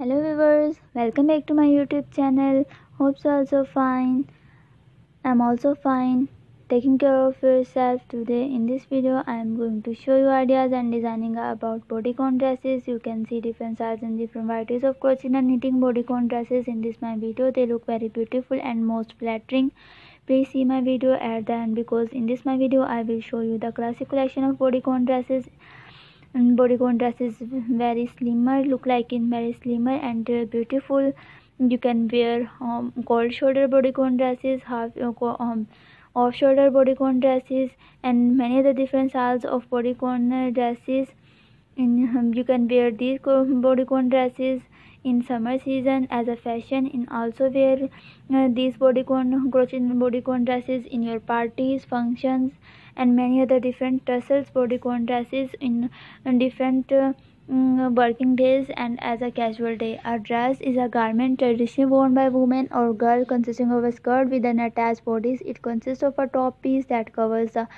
hello viewers welcome back to my youtube channel. Hope so also fine. I'm also fine. Taking care of yourself. Today in this video i am going to show you ideas and designing about bodycon dresses you can see different sizes and different varieties of crochet knitting bodycon dresses in this my video they look very beautiful and most flattering. Please see my video at the end because in this my video i will show you the classic collection of bodycon dresses bodycon dress is very slimmer look like in very slimmer and uh, beautiful. You can wear um, cold shoulder bodycon dresses half uh, um, off shoulder bodycon dresses and many other different styles of bodycon dresses in um, you can wear these bodycon dresses in summer season as a fashion and also wear uh, these bodycon crochet bodycon dresses in your parties functions and many other different tassels bodycon dresses in, in different uh, mm, working days and as a casual day. A dress is a garment traditionally worn by women or girl consisting of a skirt with an attached bodice. It consists of a top piece that covers the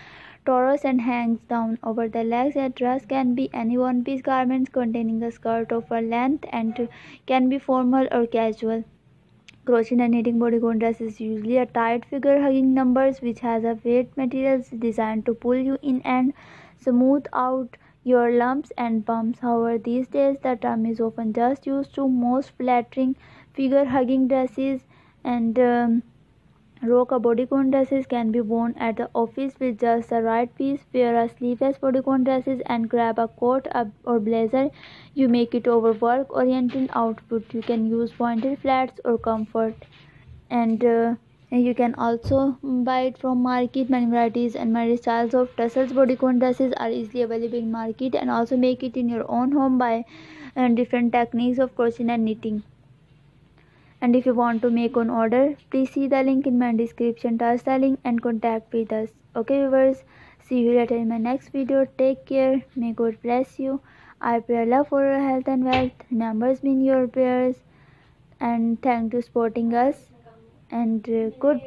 torso and hangs down over the legs. A dress can be any one-piece garment containing a skirt of a length and can be formal or casual. Crochet and knitting bodycon dress is usually a tight figure hugging numbers which has a weight materials designed to pull you in and smooth out your lumps and bumps. However, these days the term is often just used to most flattering figure hugging dresses and um, Roka bodycon dresses can be worn at the office with just the right piece. Wear a sleeveless bodycon dresses and grab a coat or blazer. You make it over work oriented outfit. You can use pointed flats or comfort. And uh, you can also buy it from market. Many varieties and many styles of tassels bodycon dresses are easily available in market and also make it in your own home by uh, different techniques of crochet and knitting and if you want to make an order please see the link in my description. Touch the link and contact with us. Okay viewers? See you later in my next video. Take care. May god bless you. I pray love for your health and wealth. Numbers mean your prayers. And thank you supporting us. And uh, good